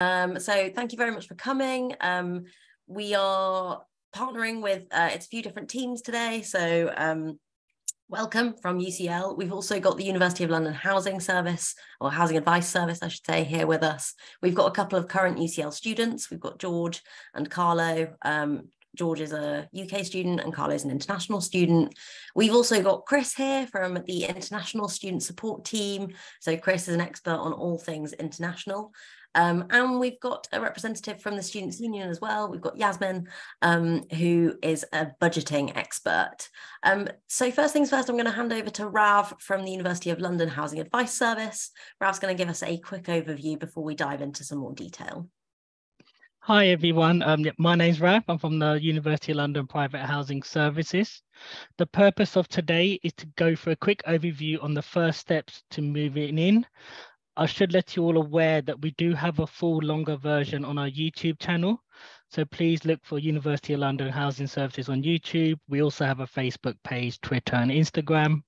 Um, so thank you very much for coming. Um, we are partnering with uh, it's a few different teams today. So um, welcome from UCL. We've also got the University of London Housing Service or Housing Advice Service, I should say, here with us. We've got a couple of current UCL students. We've got George and Carlo. Um, George is a UK student and Carlo is an international student. We've also got Chris here from the International Student Support Team. So Chris is an expert on all things international. Um, and we've got a representative from the Students' Union as well. We've got Yasmin, um, who is a budgeting expert. Um, so first things first, I'm going to hand over to Rav from the University of London Housing Advice Service. Rav's going to give us a quick overview before we dive into some more detail. Hi everyone, um, my name's Rav. I'm from the University of London Private Housing Services. The purpose of today is to go for a quick overview on the first steps to moving in. I should let you all aware that we do have a full longer version on our YouTube channel. So please look for University of London Housing Services on YouTube. We also have a Facebook page, Twitter and Instagram.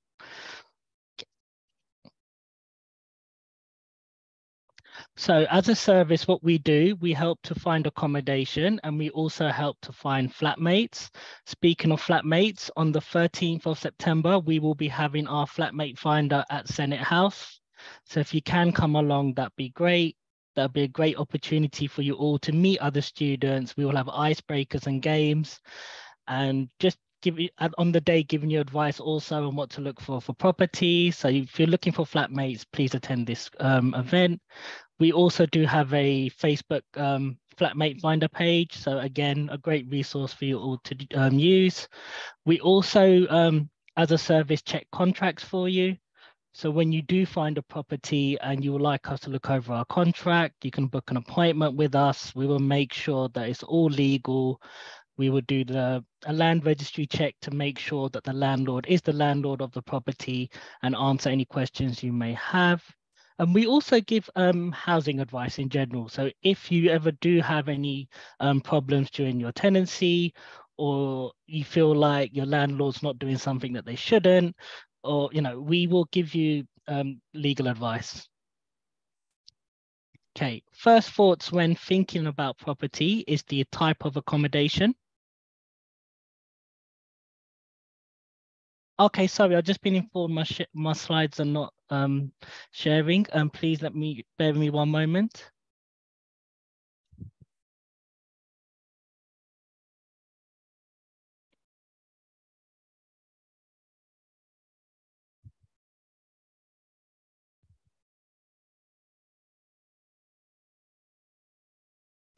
So as a service, what we do, we help to find accommodation and we also help to find flatmates. Speaking of flatmates, on the 13th of September, we will be having our flatmate finder at Senate House. So if you can come along, that'd be great. That'd be a great opportunity for you all to meet other students. We will have icebreakers and games and just give you on the day giving you advice also on what to look for for property. So if you're looking for flatmates, please attend this um, event. We also do have a Facebook um, flatmate finder page. So again, a great resource for you all to um, use. We also, um, as a service, check contracts for you. So when you do find a property and you would like us to look over our contract, you can book an appointment with us. We will make sure that it's all legal. We will do the a land registry check to make sure that the landlord is the landlord of the property and answer any questions you may have. And we also give um, housing advice in general. So if you ever do have any um, problems during your tenancy or you feel like your landlord's not doing something that they shouldn't, or you know we will give you um, legal advice. Okay first thoughts when thinking about property is the type of accommodation. Okay sorry i've just been informed my my slides are not um sharing. And um, please let me bear me one moment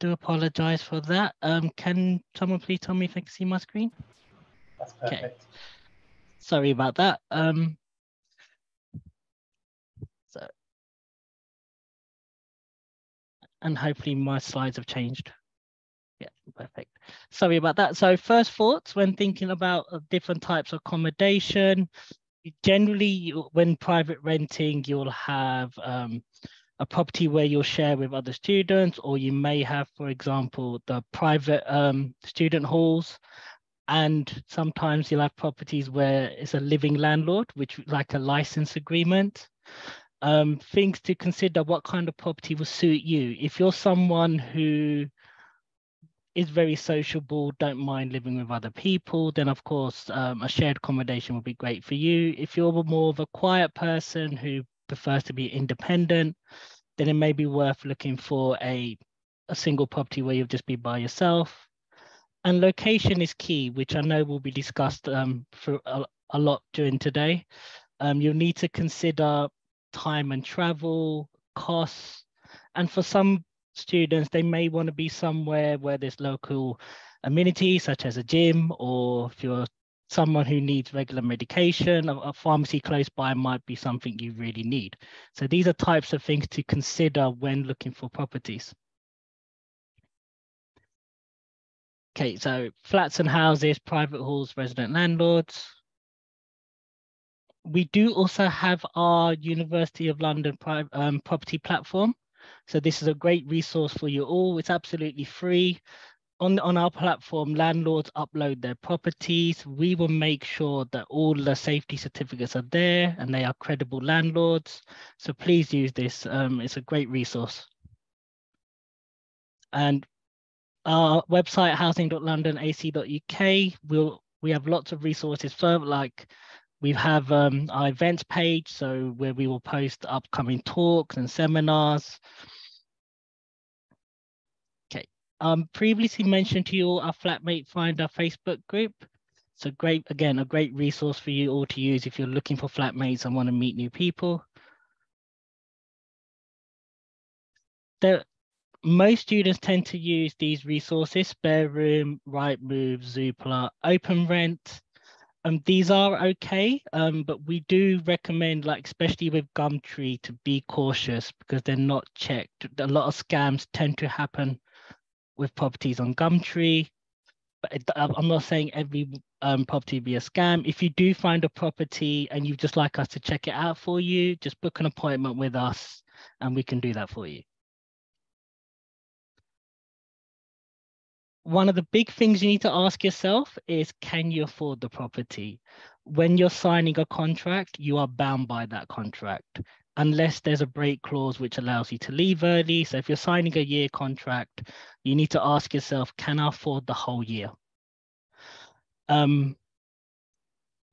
do apologize for that. Um, can someone please tell me if I can see my screen? That's perfect. Okay. Sorry about that. Um, so, and hopefully my slides have changed. Yeah, perfect. Sorry about that. So first thoughts when thinking about uh, different types of accommodation, generally when private renting, you'll have um, a property where you'll share with other students, or you may have, for example, the private um, student halls. And sometimes you'll have properties where it's a living landlord, which like a license agreement. Um, things to consider what kind of property will suit you. If you're someone who is very sociable, don't mind living with other people, then of course um, a shared accommodation would be great for you. If you're more of a quiet person who prefers to be independent, then it may be worth looking for a, a single property where you'll just be by yourself. And location is key, which I know will be discussed um, for a, a lot during today. Um, you'll need to consider time and travel, costs, and for some students, they may want to be somewhere where there's local amenities such as a gym, or if you're someone who needs regular medication, a, a, pharmacy close by might be something you really need. So these are types of things to consider when looking for properties. Okay, so flats and houses, private halls, resident landlords. We do also have our University of London um, property platform. So this is a great resource for you all. It's absolutely free on, on our platform, landlords upload their properties. We will make sure that all the safety certificates are there and they are credible landlords. So please use this. Um, it's a great resource. And our website, housing.london.ac.uk, we'll, we have lots of resources further, like we have um, our events page, so where we will post upcoming talks and seminars. Um, previously mentioned to you all our Flatmate Finder Facebook group. So great, again, a great resource for you all to use if you're looking for flatmates and want to meet new people. There, most students tend to use these resources, Spare Room, Rightmove, Zoopla, Open Rent. Um, these are okay, um, but we do recommend, like especially with Gumtree, to be cautious because they're not checked. A lot of scams tend to happen with properties on Gumtree. But I'm not saying every um, property be a scam. If you do find a property and you'd just like us to check it out for you, just book an appointment with us and we can do that for you. one of the big things you need to ask yourself is can you afford the property? When you're signing a contract, you are bound by that contract unless there's a break clause which allows you to leave early. So if you're signing a year contract, you need to ask yourself, can I afford the whole year? Um,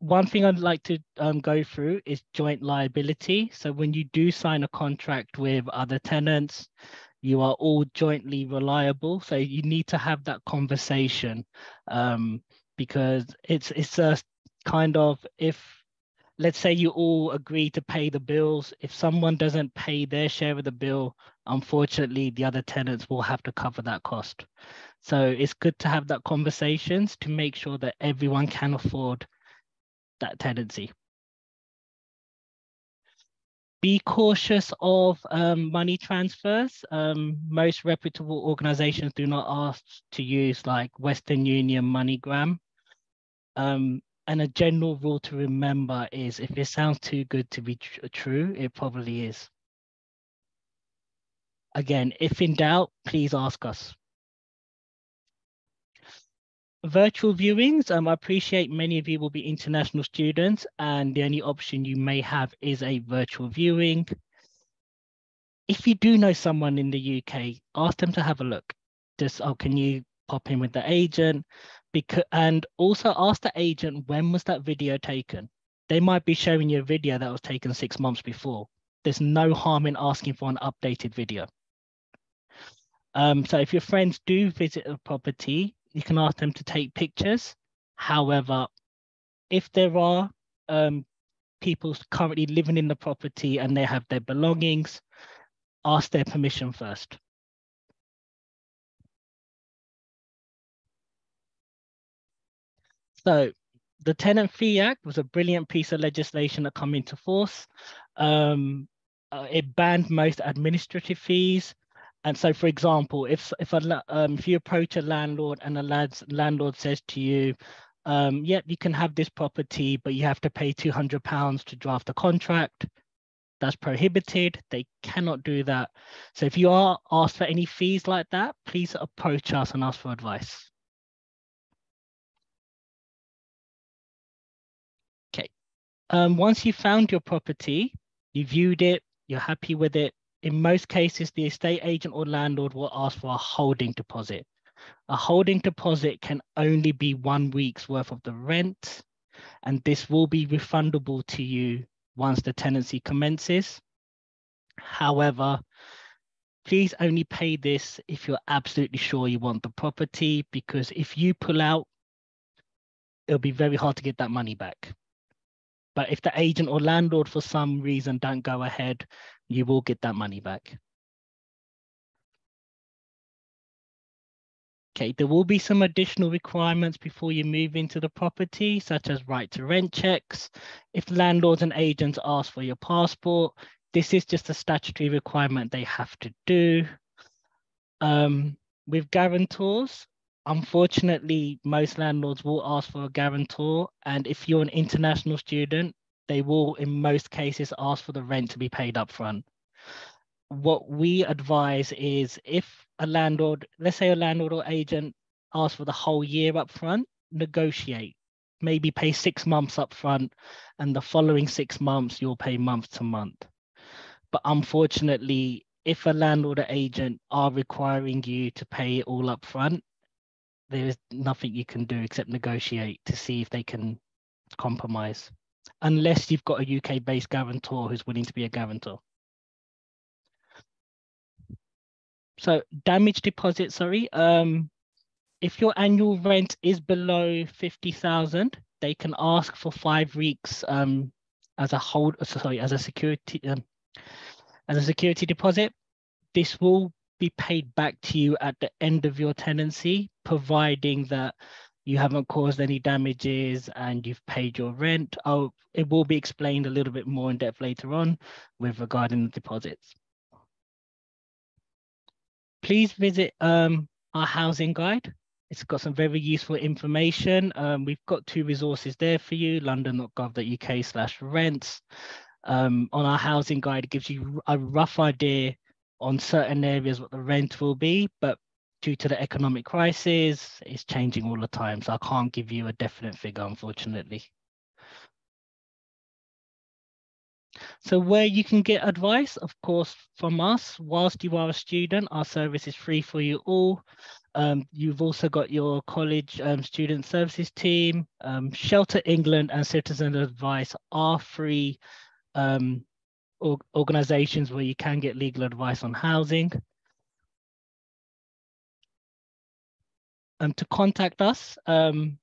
one thing I'd like to um, go through is joint liability. So when you do sign a contract with other tenants, you are all jointly reliable. So you need to have that conversation um, because it's it's a kind of if let's say you all agree to pay the bills. If someone doesn't pay their share of the bill, unfortunately, the other tenants will have to cover that cost. So it's good to have that conversations to make sure that everyone can afford that tenancy be cautious of um, money transfers. Um, most reputable organizations do not ask to use like Western Union, MoneyGram. Um, and a general rule to remember is if it sounds too good to be tr true, it probably is. Again, if in doubt, please ask us virtual viewings, um, I appreciate many of you will be international students and the only option you may have is a virtual viewing. If you do know someone in the UK, ask them to have a look. Just, oh, can you pop in with the agent? Because, and also ask the agent, when was that video taken? They might be showing you a video that was taken six months before. There's no harm in asking for an updated video. Um, so if your friends do visit a property, you can ask them to take pictures. However, if there are um, people currently living in the property and they have their belongings, ask their permission first. So the Tenant Fee Act was a brilliant piece of legislation that come into force. Um, uh, it banned most administrative fees. And so, for example, if if a um, if you approach a landlord and a lad's, landlord says to you, um, "Yep, you can have this property, but you have to pay two hundred pounds to draft a contract," that's prohibited. They cannot do that. So, if you are asked for any fees like that, please approach us and ask for advice. Um, once you've found your property, you viewed it, you're happy with it, in most cases, the estate agent or landlord will ask for a holding deposit. A holding deposit can only be one week's worth of the rent, and this will be refundable to you once the tenancy commences. However, please only pay this if you're absolutely sure you want the property, because if you pull out, it'll be very hard to get that money back. But if the agent or landlord for some reason don't go ahead, you will get that money back. Okay, there will be some additional requirements before you move into the property, such as right to rent checks. If landlords and agents ask for your passport, this is just a statutory requirement they have to do. Um, with guarantors, unfortunately, most landlords will ask for a guarantor. And if you're an international student, they will, in most cases, ask for the rent to be paid up front. What we advise is if a landlord, let's say a landlord or agent asks for the whole year up front, negotiate. Maybe pay six months up front, and the following six months you'll pay month to month. But unfortunately, if a landlord or agent are requiring you to pay it all up front, there is nothing you can do except negotiate to see if they can compromise, unless you've got a UK based guarantor who's willing to be a guarantor. So damage deposit, sorry. Um, if your annual rent is below 50,000, they can ask for five weeks um, as a hold, sorry, as a security, um, as a security deposit. This will be paid back to you at the end of your tenancy, providing that you haven't caused any damages and you've paid your rent. Oh, it will be explained a little bit more in depth later on with regarding the deposits. Please visit um, our housing guide. It's got some very useful information. Um, we've got two resources there for you, london.gov.uk slash rents. Um, on our housing guide, it gives you a rough idea on certain areas what the rent will be, but due to the economic crisis, it's changing all the time. So I can't give you a definite figure, unfortunately. So where you can get advice, of course, from us, whilst you are a student, our service is free for you all. Um, you've also got your college um, student services team. Um, Shelter England and Citizen Advice are free um, organizations where you can get legal advice on housing. Um, to contact us, um,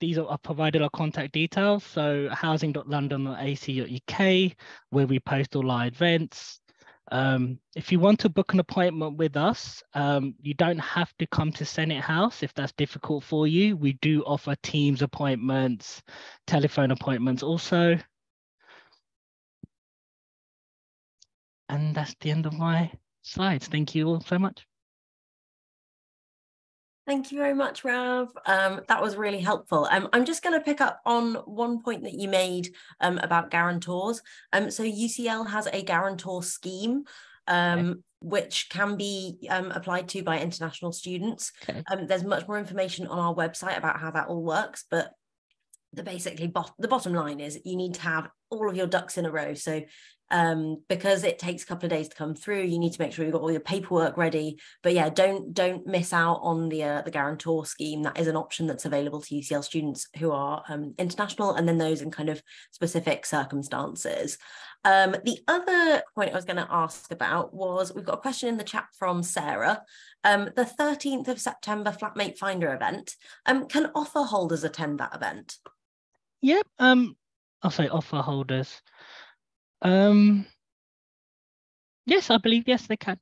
these are provided our contact details. So housing.london.ac.uk, where we post all our events. Um, if you want to book an appointment with us, um, you don't have to come to Senate House if that's difficult for you. We do offer Teams appointments, telephone appointments also. And that's the end of my slides. Thank you all so much. Thank you very much, Rav. Um, that was really helpful. Um, I'm just going to pick up on one point that you made um, about guarantors. Um, so UCL has a guarantor scheme, um, okay. which can be um, applied to by international students. Okay. there's much more information on our website about how that all works, but the basically the bottom line is you need to have all of your ducks in a row. So um, because it takes a couple of days to come through. You need to make sure you've got all your paperwork ready. But yeah, don't don't miss out on the uh, the guarantor scheme. That is an option that's available to UCL students who are um, international, and then those in kind of specific circumstances. Um, the other point I was going to ask about was we've got a question in the chat from Sarah. Um, the 13th of September Flatmate Finder event. Um, can offer holders attend that event? Yep. Um, I'll say offer holders. Um, yes, I believe yes they can.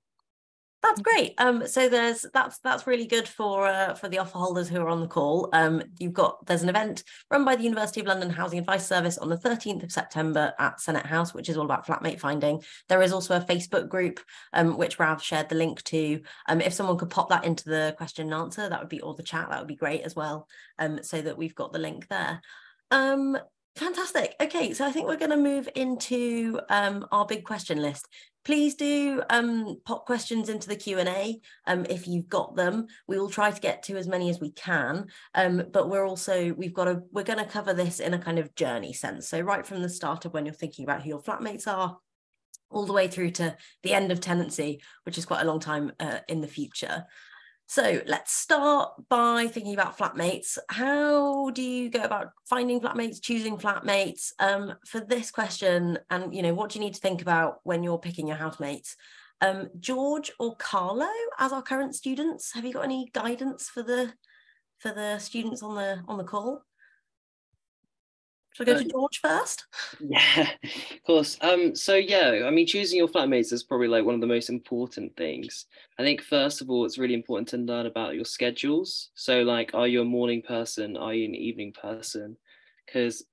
That's great. Um, so there's that's that's really good for uh, for the offer holders who are on the call. Um, you've got there's an event run by the University of London Housing Advice Service on the 13th of September at Senate House, which is all about flatmate finding. There is also a Facebook group um, which Rav shared the link to. Um, if someone could pop that into the question and answer, that would be all the chat, that would be great as well. Um, so that we've got the link there. Fantastic. Okay, so I think we're going to move into um, our big question list. Please do um, pop questions into the Q&A um, if you've got them. We will try to get to as many as we can, um, but we're also, we've got to, we're going to cover this in a kind of journey sense. So right from the start of when you're thinking about who your flatmates are, all the way through to the end of tenancy, which is quite a long time uh, in the future. So let's start by thinking about flatmates. How do you go about finding flatmates, choosing flatmates? Um, for this question, and you know, what do you need to think about when you're picking your housemates? Um, George or Carlo, as our current students, have you got any guidance for the for the students on the on the call? Should I go to um, George first? Yeah, of course. Um, so yeah, I mean, choosing your flatmates is probably like one of the most important things. I think first of all, it's really important to learn about your schedules. So like, are you a morning person? Are you an evening person? Because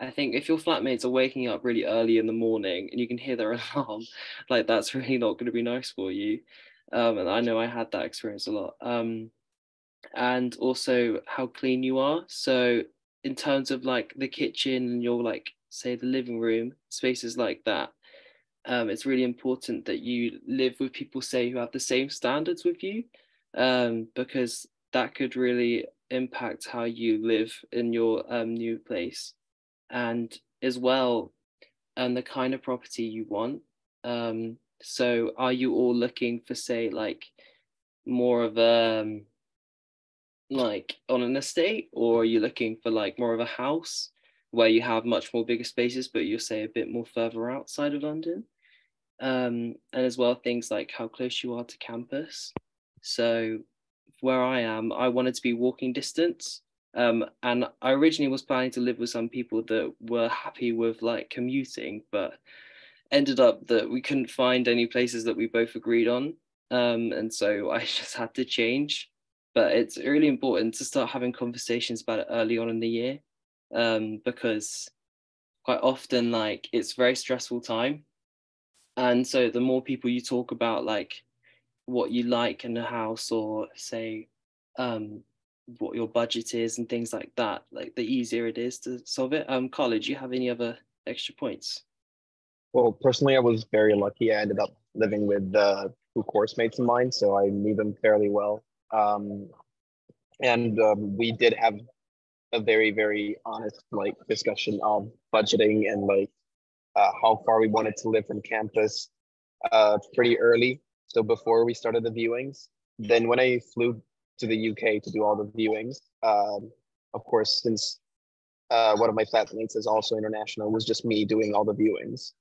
I think if your flatmates are waking up really early in the morning and you can hear their alarm, like that's really not going to be nice for you. Um, and I know I had that experience a lot. Um, and also how clean you are. So in terms of like the kitchen and your like say the living room spaces like that um, it's really important that you live with people say who have the same standards with you um, because that could really impact how you live in your um, new place. And as well and the kind of property you want um, so are you all looking for say like more of a um, like on an estate or are you looking for like more of a house where you have much more bigger spaces but you're say a bit more further outside of london? Um, and as well things like how close you are to campus. So where i am i wanted to be walking distance um, and i originally was planning to live with some people that were happy with like commuting but ended up that we couldn't find any places that we both agreed on. Um, and so i just had to change but it's really important to start having conversations about it early on in the year um, because quite often like it's very stressful time. And so the more people you talk about like what you like in a house or say um, what your budget is and things like that like the easier it is to solve it. Um college you have any other extra points? Well personally i was very lucky. I ended up living with uh, two course mates of mine so i knew them fairly well um, and um, we did have a very very honest like discussion of budgeting and like uh, how far we wanted to live from campus uh, pretty early. So before we started the viewings then when i flew to the uk to do all the viewings um, of course since uh, one of my flatmates is also international it was just me doing all the viewings.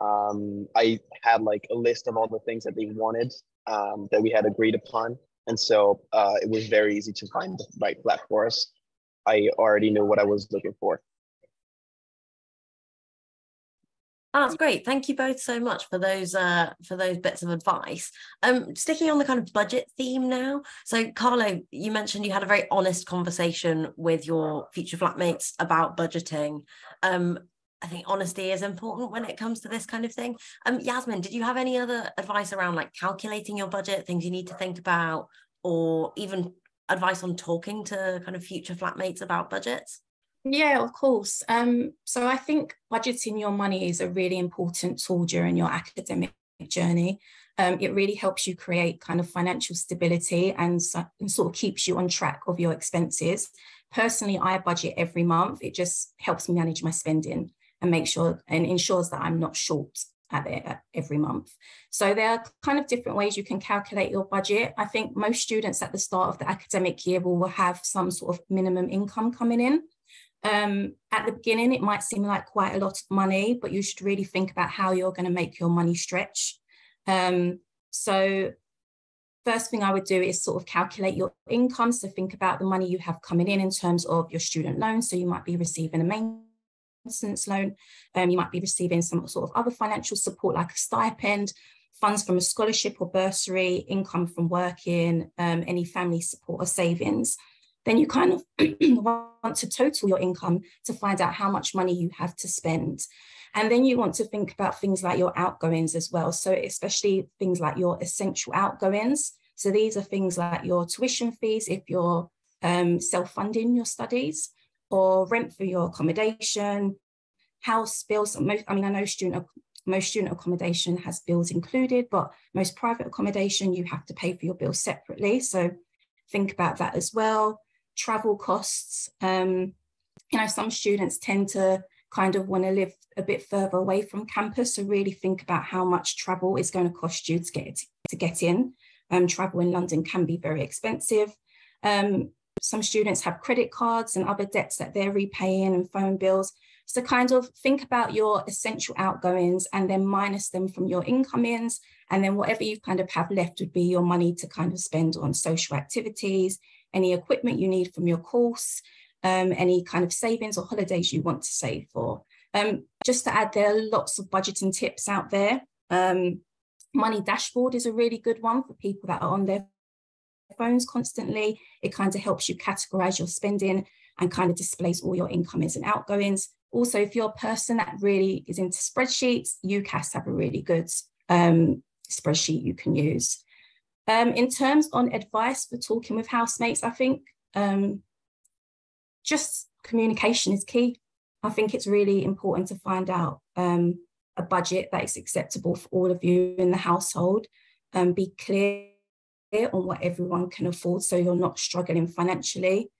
Um, i had like a list of all the things that they wanted um, that we had agreed upon and so uh, it was very easy to find the right flat for us. I already knew what I was looking for. Oh, that's great. Thank you both so much for those uh, for those bits of advice. Um, sticking on the kind of budget theme now. So, Carlo, you mentioned you had a very honest conversation with your future flatmates about budgeting. Um, I think honesty is important when it comes to this kind of thing. Um, Yasmin, did you have any other advice around like calculating your budget, things you need to think about, or even advice on talking to kind of future flatmates about budgets? Yeah, of course. Um, so I think budgeting your money is a really important tool during your academic journey. Um, it really helps you create kind of financial stability and, and sort of keeps you on track of your expenses. Personally, I budget every month. It just helps me manage my spending and make sure and ensures that I'm not short at it every month. So there are kind of different ways you can calculate your budget. I think most students at the start of the academic year will have some sort of minimum income coming in. Um, at the beginning, it might seem like quite a lot of money, but you should really think about how you're going to make your money stretch. Um, so first thing I would do is sort of calculate your income. So think about the money you have coming in in terms of your student loan. So you might be receiving a main instance loan. Um, you might be receiving some sort of other financial support like a stipend, funds from a scholarship or bursary, income from working, um, any family support or savings. Then you kind of want to total your income to find out how much money you have to spend. And then you want to think about things like your outgoings as well. So, especially things like your essential outgoings. So, these are things like your tuition fees if you're um, self funding your studies or rent for your accommodation, house bills. Most, I mean, I know student most student accommodation has bills included, but most private accommodation you have to pay for your bills separately. So think about that as well. Travel costs. Um, you know, some students tend to kind of want to live a bit further away from campus. So really think about how much travel is going to cost you to get to get in. Um, travel in London can be very expensive. Um, some students have credit cards and other debts that they're repaying and phone bills. So kind of think about your essential outgoings and then minus them from your incomings. And then whatever you kind of have left would be your money to kind of spend on social activities, any equipment you need from your course, um, any kind of savings or holidays you want to save for. Um, just to add, there are lots of budgeting tips out there. Um, Money Dashboard is a really good one for people that are on their phones constantly. It kind of helps you categorize your spending and kind of displays all your incomings and outgoings. Also, if you're a person that really is into spreadsheets, UCAS have a really good um, spreadsheet you can use. Um, in terms on advice for talking with housemates, I think um, just communication is key. I think it's really important to find out um, a budget that is acceptable for all of you in the household. Um, be clear on what everyone can afford so you're not struggling financially.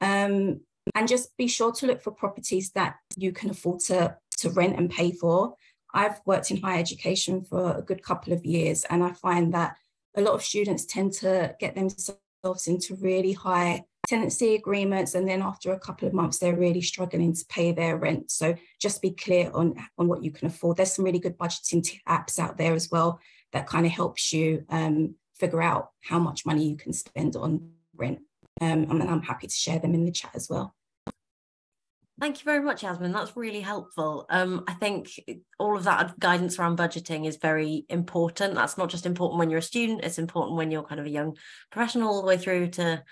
Um, and just be sure to look for properties that you can afford to, to rent and pay for. I've worked in higher education for a good couple of years, and I find that a lot of students tend to get themselves into really high tenancy agreements and then after a couple of months they're really struggling to pay their rent so just be clear on on what you can afford there's some really good budgeting apps out there as well that kind of helps you um, figure out how much money you can spend on rent um, and i'm happy to share them in the chat as well Thank you very much, Yasmin. That's really helpful. Um, I think all of that guidance around budgeting is very important. That's not just important when you're a student, it's important when you're kind of a young professional all the way through to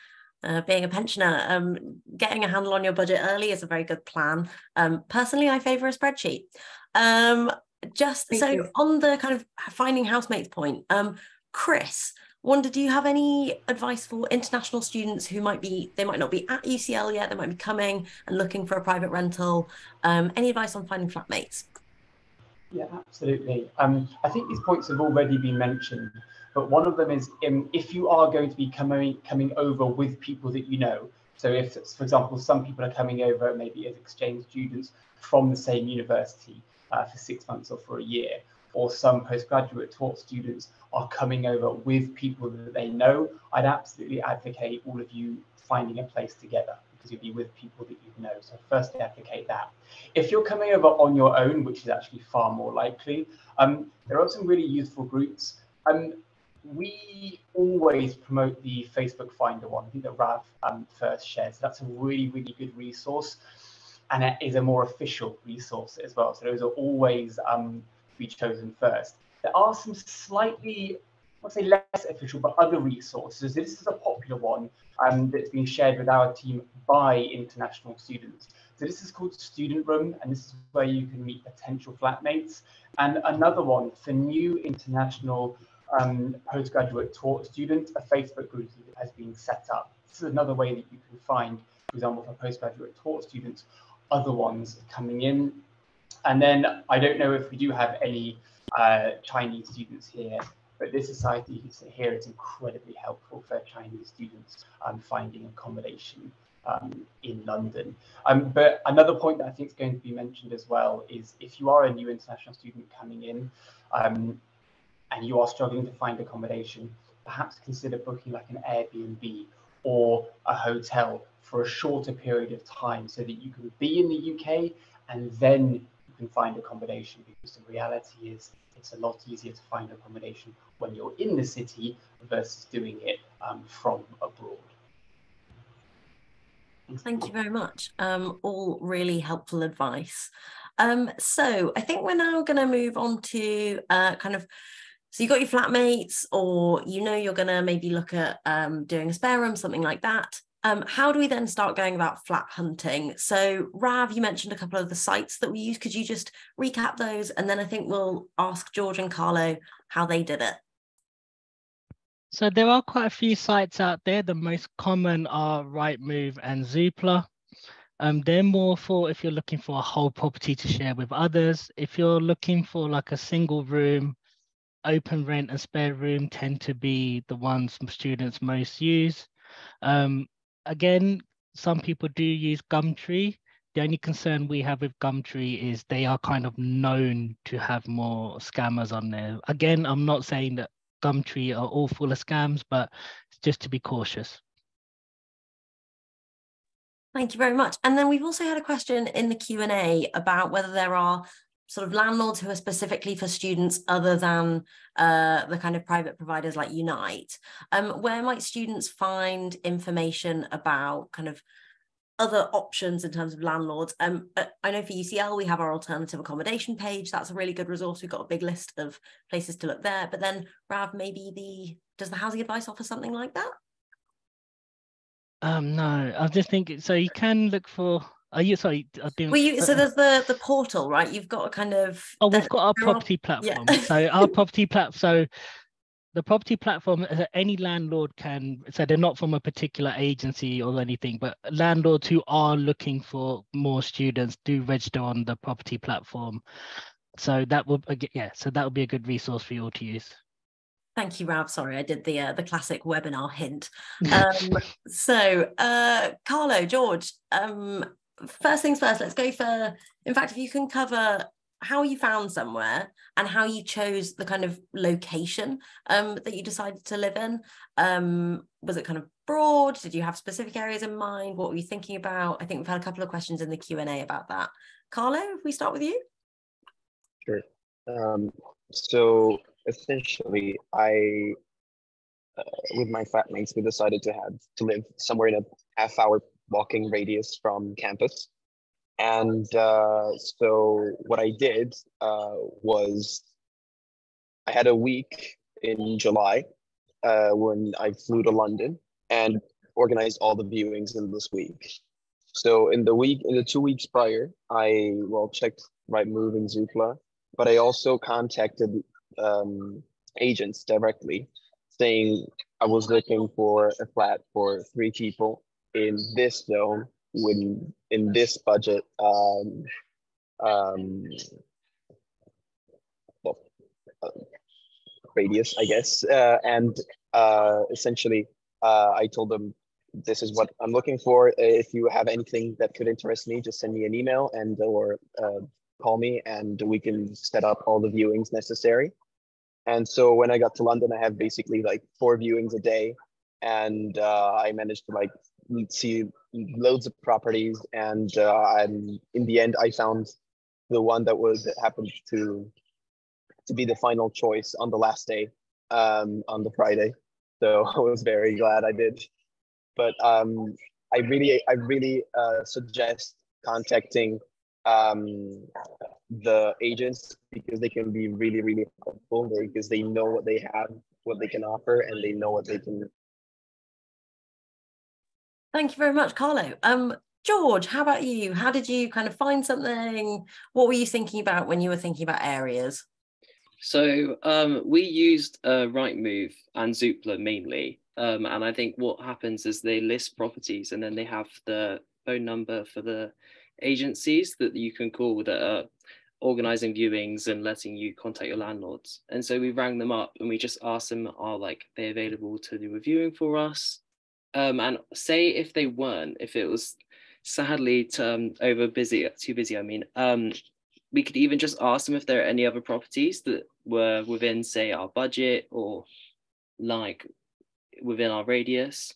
uh, being a pensioner. Um, getting a handle on your budget early is a very good plan. Um, personally, I favour a spreadsheet. Um, just Thank so you. on the kind of finding housemates point, um, Chris, Wonder, do you have any advice for international students who might be, they might not be at UCL yet, they might be coming and looking for a private rental? Um, any advice on finding flatmates? Yeah, absolutely. Um, I think these points have already been mentioned, but one of them is um, if you are going to be coming coming over with people that you know. So if, for example, some people are coming over maybe as exchange students from the same university uh, for six months or for a year, or some postgraduate taught students are coming over with people that they know, I'd absolutely advocate all of you finding a place together because you'll be with people that you know. So firstly, advocate that. If you're coming over on your own, which is actually far more likely, um, there are some really useful groups. Um, we always promote the Facebook Finder one. I think that Rav um, first shared. So that's a really, really good resource. And it is a more official resource as well. So those are always um, be chosen first. There are some slightly, I would say less official, but other resources. This is a popular one um, that's been shared with our team by international students. So this is called Student Room, and this is where you can meet potential flatmates. And another one for new international um, postgraduate taught students, a Facebook group has been set up. This is another way that you can find, for example, for postgraduate taught students, other ones coming in and then I don't know if we do have any uh, Chinese students here, but this society here is incredibly helpful for Chinese students um, finding accommodation um, in London. Um, but another point that I think is going to be mentioned as well is if you are a new international student coming in um, and you are struggling to find accommodation, perhaps consider booking like an Airbnb or a hotel for a shorter period of time so that you can be in the UK and then can find accommodation because the reality is it's a lot easier to find accommodation when you're in the city versus doing it um, from abroad. Thank you very much. Um, all really helpful advice. Um, so I think we're now going to move on to uh, kind of so you got your flatmates, or you know you're going to maybe look at um, doing a spare room, something like that. Um, how do we then start going about flat hunting? So, Rav, you mentioned a couple of the sites that we use. Could you just recap those? And then I think we'll ask George and Carlo how they did it. So there are quite a few sites out there. The most common are Rightmove and Zoopla. Um, they're more for if you're looking for a whole property to share with others. If you're looking for like a single room, open rent and spare room tend to be the ones students most use. Um, again, some people do use Gumtree. The only concern we have with Gumtree is they are kind of known to have more scammers on there. Again, I'm not saying that Gumtree are all full of scams, but just to be cautious. Thank you very much. And then we've also had a question in the Q&A about whether there are sort of landlords who are specifically for students other than uh, the kind of private providers like Unite. Um, where might students find information about kind of other options in terms of landlords? Um, uh, I know for UCL, we have our alternative accommodation page. That's a really good resource. We've got a big list of places to look there. But then, Rav, maybe the does the housing advice offer something like that? Um, no, I just thinking. So you can look for are you sorry? I didn't, well, you, so there's the the portal, right? You've got a kind of. Oh, we've got our property platform. Yeah. so our property platform. So the property platform, uh, any landlord can. So they're not from a particular agency or anything, but landlords who are looking for more students do register on the property platform. So that would yeah. So that would be a good resource for you all to use. Thank you, Rav. Sorry, I did the uh, the classic webinar hint. Um, so, uh, Carlo, George, um, first things first, let's go for, in fact, if you can cover how you found somewhere and how you chose the kind of location um, that you decided to live in. Um, was it kind of broad? Did you have specific areas in mind? What were you thinking about? I think we've had a couple of questions in the Q&A about that. Carlo, if we start with you. Sure. Um, so essentially, I, uh, with my flatmates, we decided to have to live somewhere in a half hour walking radius from campus. And uh, so what I did uh, was I had a week in July uh, when I flew to London and organized all the viewings in this week. So in the week, in the two weeks prior, I well checked Rightmove and Zoopla, but I also contacted um, agents directly, saying I was looking for a flat for three people in this zone when in this budget um, um, well, uh, radius, I guess, uh, and uh, essentially uh, I told them this is what I'm looking for. If you have anything that could interest me, just send me an email and or uh, call me, and we can set up all the viewings necessary. And so when I got to London, I have basically like four viewings a day, and uh, I managed to like see loads of properties, and uh, and in the end, I found the one that was that happened to to be the final choice on the last day, um, on the Friday. So I was very glad I did. But um, I really, I really uh, suggest contacting um, the agents because they can be really, really helpful because they know what they have, what they can offer, and they know what they can Thank you very much, Carlo. Um, George, how about you? How did you kind of find something? What were you thinking about when you were thinking about areas? So um, we used uh, Rightmove and Zoopla mainly, um, and I think what happens is they list properties and then they have the phone number for the agencies that you can call that are organizing viewings and letting you contact your landlords. And so we rang them up and we just asked them, are like they available to do a viewing for us? Um, and say if they weren't, if it was sadly um, over busy, too busy, I mean, um, we could even just ask them if there are any other properties that were within, say, our budget or like within our radius.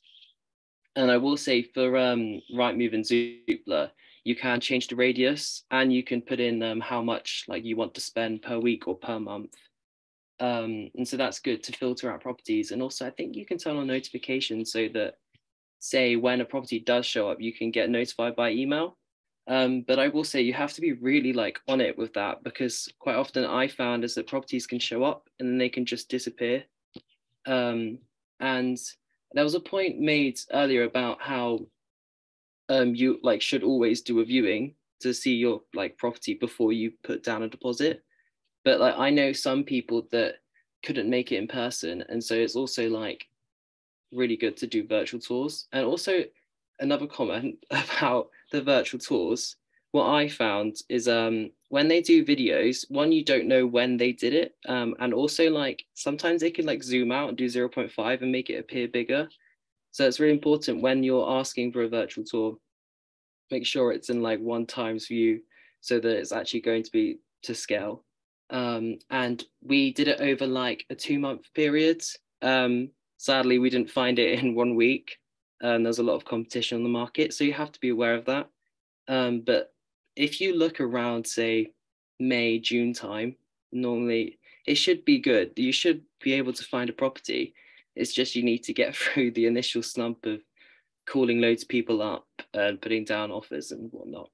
And I will say for um, Rightmove and Zoopla, you can change the radius and you can put in um, how much like you want to spend per week or per month. Um, and so that's good to filter out properties. And also, I think you can turn on notifications so that say when a property does show up, you can get notified by email. Um, but I will say you have to be really like on it with that because quite often I found is that properties can show up and then they can just disappear. Um, and there was a point made earlier about how um, you like should always do a viewing to see your like property before you put down a deposit. But like I know some people that couldn't make it in person, and so it's also like really good to do virtual tours. And also another comment about the virtual tours, what I found is um, when they do videos, one, you don't know when they did it. Um, and also like sometimes they can like zoom out and do 0.5 and make it appear bigger. So it's really important when you're asking for a virtual tour, make sure it's in like one times view so that it's actually going to be to scale. Um, and we did it over like a two month period. Um, Sadly, we didn't find it in one week. Um, there's a lot of competition on the market, so you have to be aware of that. Um, but if you look around, say May, June time, normally it should be good. You should be able to find a property. It's just you need to get through the initial slump of calling loads of people up and putting down offers and whatnot.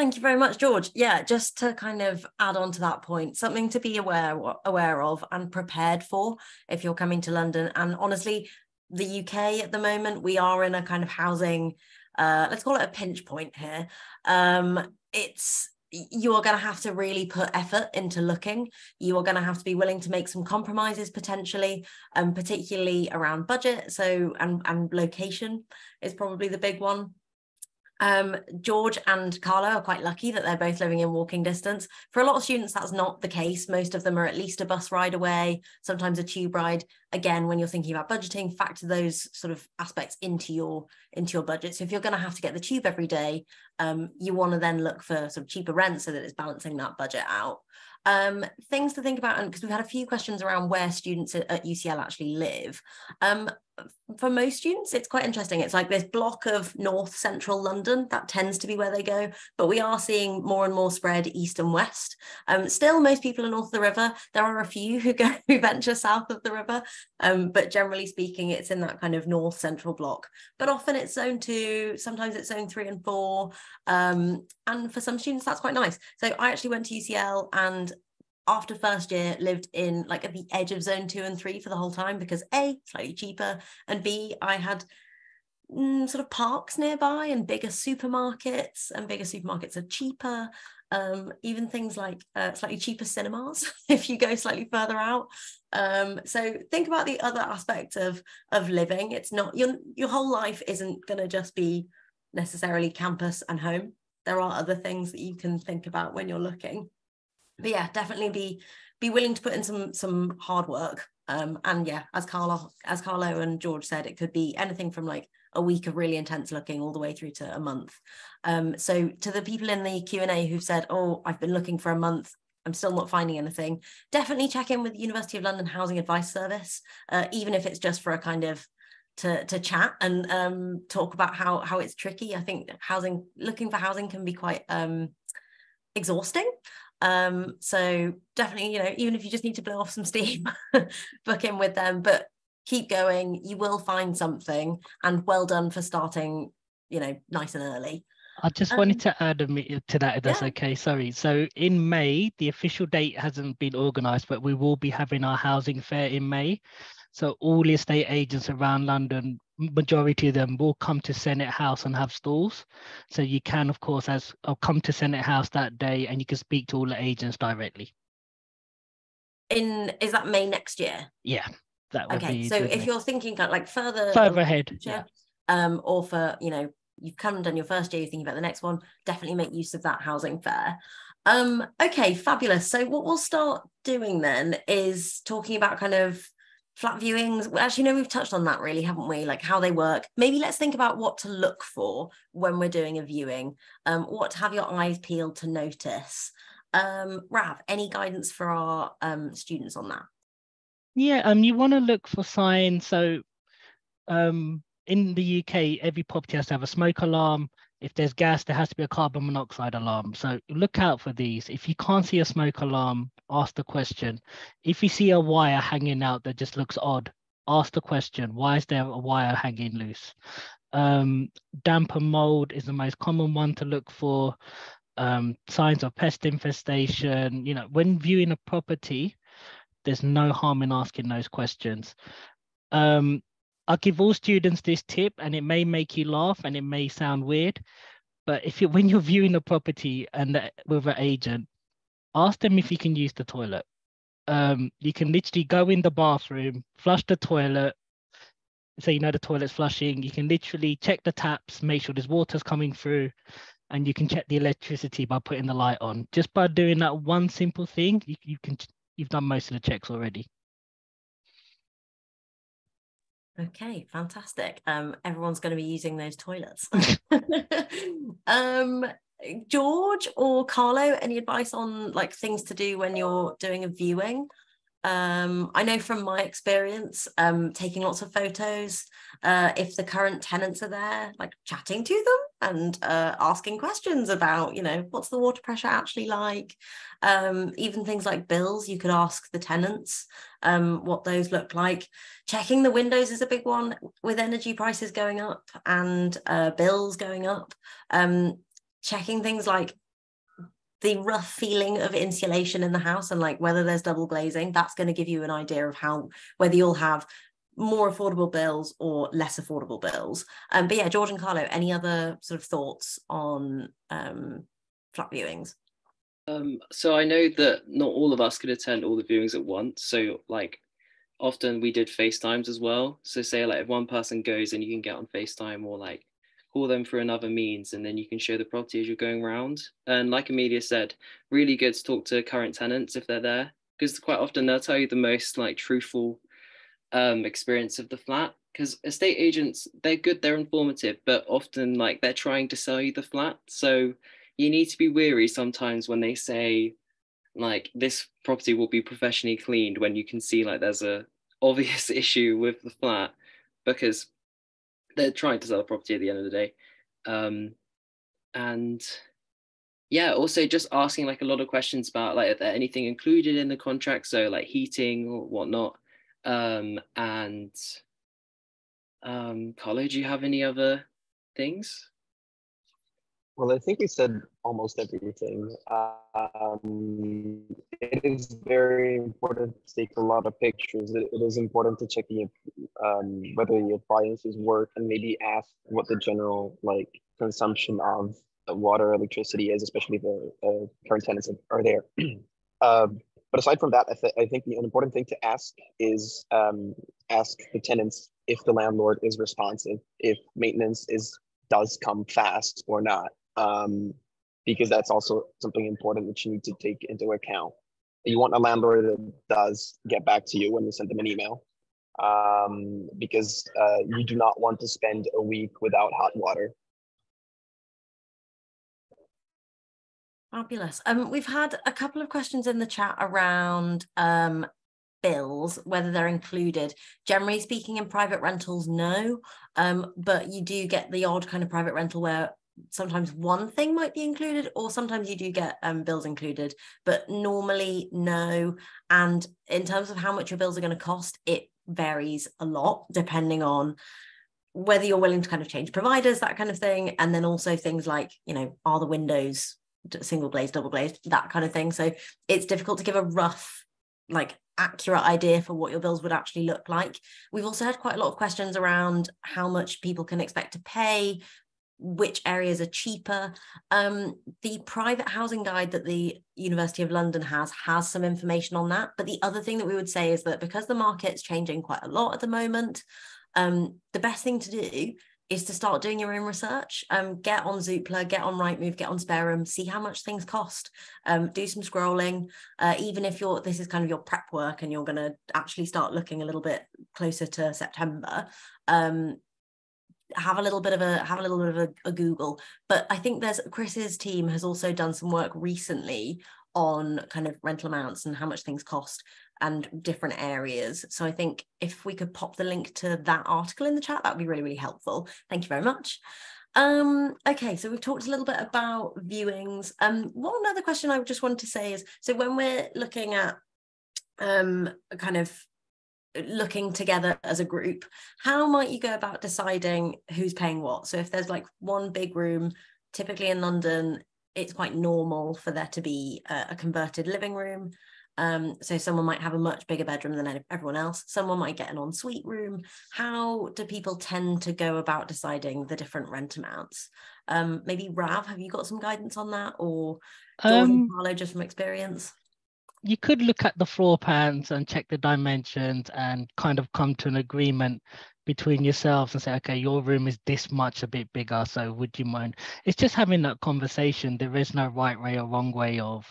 Thank you very much, George. Yeah, just to kind of add on to that point, something to be aware aware of and prepared for if you're coming to London. And honestly, the UK at the moment, we are in a kind of housing, uh, let's call it a pinch point here. Um, it's you are going to have to really put effort into looking. You are going to have to be willing to make some compromises potentially, um, particularly around budget. So and and location is probably the big one Um, George and Carlo are quite lucky that they're both living in walking distance. For a lot of students, that's not the case. Most of them are at least a bus ride away, sometimes a tube ride. Again, when you're thinking about budgeting, factor those sort of aspects into your into your budget. So if you're going to have to get the tube every day, um, you want to then look for sort of cheaper rent so that it's balancing that budget out. Um, things to think about, and because we've had a few questions around where students at UCL actually live. Um, for most students, it's quite interesting. It's like this block of north central London that tends to be where they go, but we are seeing more and more spread east and west. Um, still, most people are north of the river. There are a few who go who venture south of the river, um, but generally speaking, it's in that kind of north central block. But often it's zone two, sometimes it's zone three and four, um, and for some students that's quite nice. So I actually went to UCL and after first year lived in like at the edge of zone two and three for the whole time because a slightly cheaper and b i had mm, sort of parks nearby and bigger supermarkets and bigger supermarkets are cheaper. Um, even things like uh, slightly cheaper cinemas if you go slightly further out. Um, so think about the other aspect of of living. It's not your your whole life isn't going to just be necessarily campus and home. There are other things that you can think about when you're looking but yeah, definitely be be willing to put in some some hard work. Um, and yeah, as Carlo as Carlo and George said, it could be anything from like a week of really intense looking all the way through to a month. Um, so to the people in the Q and A who've said, "Oh, I've been looking for a month." I'm still not finding anything. Definitely check in with the University of London Housing Advice Service, uh, even if it's just for a kind of to to chat and um, talk about how how it's tricky. I think housing looking for housing can be quite um, exhausting. Um, so definitely, you know, even if you just need to blow off some steam, book in with them, but keep going. You will find something. And well done for starting, you know, nice and early. I just um, wanted to add a to that, if that's yeah. okay. Sorry. So in May, the official date hasn't been organised, but we will be having our housing fair in May. So all the estate agents around London majority of them will come to Senate House and have stalls. So you can, of course, as I'll come to Senate House that day and you can speak to all the agents directly. In is that May next year? Yeah. That would okay. so if you're thinking like further further ahead, yeah. um, or for you know, you've come and done your first year, you're thinking about the next one, definitely make use of that housing fair. Um, okay, fabulous. So what we'll start doing then is talking about kind of flat viewings. Actually no we've touched on that really haven't we? Like how they work. Maybe let's think about what to look for when we're doing a viewing. Um, what to have your eyes peeled to notice. Um, rav any guidance for our um, students on that? Yeah um you want to look for signs. So um in the uk every property has to have a smoke alarm if there's gas, there has to be a carbon monoxide alarm. So look out for these. If you can't see a smoke alarm, ask the question. If you see a wire hanging out that just looks odd, ask the question, why is there a wire hanging loose? Um, damp and mold is the most common one to look for. Um, signs of pest infestation, you know, when viewing a property, there's no harm in asking those questions. Um, I'll give all students this tip and it may make you laugh and it may sound weird, but if you when you're viewing a property and the, with an agent, ask them if you can use the toilet. Um, you can literally go in the bathroom, flush the toilet, so you know the toilet's flushing. You can literally check the taps, make sure there's water's coming through, and you can check the electricity by putting the light on. Just by doing that one simple thing, you, you can you've done most of the checks already. Okay, fantastic. Um, everyone's going to be using those toilets. um, George or Carlo, any advice on like things to do when you're doing a viewing? Um, I know from my experience, um, taking lots of photos, uh, if the current tenants are there, like chatting to them and uh, asking questions about, you know, what's the water pressure actually like? Um, even things like bills, you could ask the tenants um, what those look like. Checking the windows is a big one with energy prices going up and uh, bills going up. Um, checking things like the rough feeling of insulation in the house and like whether there's double glazing that's going to give you an idea of how whether you'll have more affordable bills or less affordable bills. Um but yeah george and carlo any other sort of thoughts on um flat viewings? Um so i know that not all of us could attend all the viewings at once. So like often we did facetimes as well. So say like if one person goes and you can get on facetime or like call them through another means and then you can show the property as you're going around. And like Amelia said, really good to talk to current tenants if they're there, because quite often they'll tell you the most like truthful um, experience of the flat. Because estate agents, they're good, they're informative, but often like they're trying to sell you the flat. So you need to be weary sometimes when they say like this property will be professionally cleaned when you can see like there's a obvious issue with the flat because they're trying to sell a property at the end of the day. Um, and yeah, also just asking like a lot of questions about like there anything included in the contract, so like heating or whatnot. Um, and um, Carlo, do you have any other things? Well, I think we said almost everything. Um, it is very important to take a lot of pictures. it, it is important to check the, um, whether the appliances work and maybe ask what the general like consumption of water, electricity is, especially the uh, current tenants are there. um, but aside from that, I, th- I think the important thing to ask is um, ask the tenants if the landlord is responsive, if maintenance is does come fast or not um, because that's also something important that you need to take into account. You want a landlord that does get back to you when you send them an email, um, because uh, you do not want to spend a week without hot water. Fabulous. Um, we've had a couple of questions in the chat around um, bills, whether they're included. Generally speaking, in private rentals, no. Um, but you do get the odd kind of private rental where sometimes one thing might be included or sometimes you do get um, bills included but normally no and in terms of how much your bills are going to cost it varies a lot depending on whether you're willing to kind of change providers that kind of thing and then also things like you know are the windows single glazed double glazed that kind of thing so it's difficult to give a rough like accurate idea for what your bills would actually look like. We've also had quite a lot of questions around how much people can expect to pay, which areas are cheaper. Um, the private housing guide that the University of London has has some information on that. But the other thing that we would say is that because the market's changing quite a lot at the moment, um, the best thing to do is to start doing your own research. Um, get on Zoopla, get on Rightmove, get on Spareroom, see how much things cost. Um, do some scrolling. Uh, even if you're this is kind of your prep work and you're going to actually start looking a little bit closer to September. Um, have a little bit of a have a little bit of a, a, Google. But I think there's Chris's team has also done some work recently on kind of rental amounts and how much things cost and different areas. So I think if we could pop the link to that article in the chat, that would be really, really helpful. Thank you very much. Um, okay, so we've talked a little bit about viewings. Um, one other question I just wanted to say is, so when we're looking at um, kind of looking together as a group how might you go about deciding who's paying what so if there's like one big room typically in london it's quite normal for there to be a, a converted living room um, so someone might have a much bigger bedroom than everyone else someone might get an ensuite room how do people tend to go about deciding the different rent amounts um, maybe rav have you got some guidance on that or um, Carlo, just from experience you could look at the floor plans and check the dimensions and kind of come to an agreement between yourselves and say, okay, your room is this much a bit bigger. So would you mind? It's just having that conversation. There is no right way or wrong way of